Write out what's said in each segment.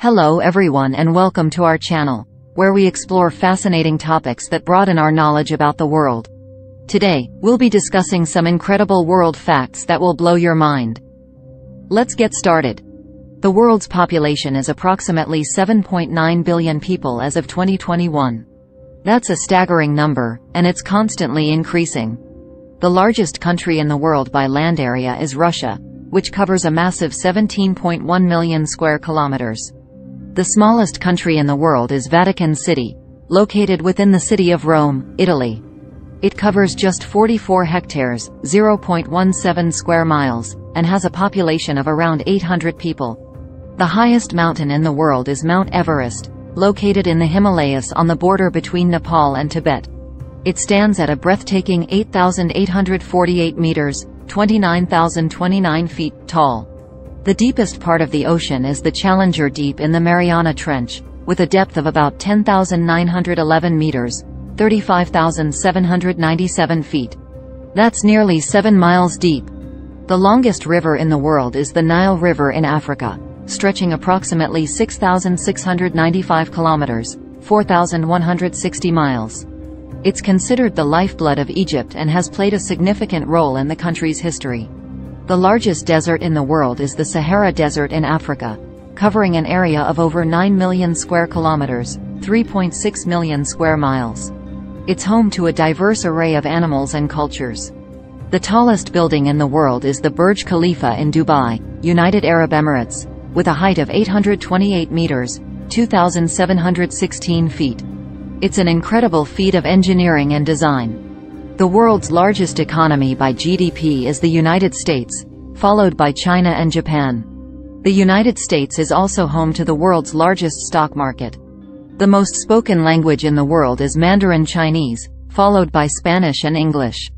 Hello everyone and welcome to our channel, where we explore fascinating topics that broaden our knowledge about the world. Today, we'll be discussing some incredible world facts that will blow your mind. Let's get started. The world's population is approximately 7.9 billion people as of 2021. That's a staggering number, and it's constantly increasing. The largest country in the world by land area is Russia, which covers a massive 17.1 million square kilometers. The smallest country in the world is Vatican City, located within the city of Rome, Italy. It covers just 44 hectares, 0.17 square miles, and has a population of around 800 people. The highest mountain in the world is Mount Everest, located in the Himalayas on the border between Nepal and Tibet. It stands at a breathtaking 8,848 meters, 29,029 feet, tall. The deepest part of the ocean is the Challenger Deep in the Mariana Trench, with a depth of about 10,911 meters, 35,797 feet. That's nearly 7 miles deep. The longest river in the world is the Nile River in Africa, stretching approximately 6,695 kilometers, 4,160 miles. It's considered the lifeblood of Egypt and has played a significant role in the country's history. The largest desert in the world is the Sahara Desert in Africa, covering an area of over 9 million square kilometers, 3.6 million square miles. It's home to a diverse array of animals and cultures. The tallest building in the world is the Burj Khalifa in Dubai, United Arab Emirates, with a height of 828 meters, 2,716 feet. It's an incredible feat of engineering and design. The world's largest economy by GDP is the United States, followed by China and Japan. The United States is also home to the world's largest stock market. The most spoken language in the world is Mandarin Chinese, followed by Spanish and English.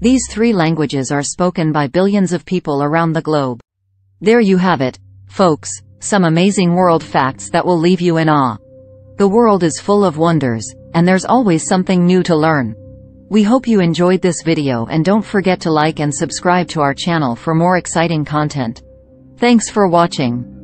These three languages are spoken by billions of people around the globe. There you have it, folks, some amazing world facts that will leave you in awe. The world is full of wonders, and there's always something new to learn. We hope you enjoyed this video and don't forget to like and subscribe to our channel for more exciting content. Thanks for watching.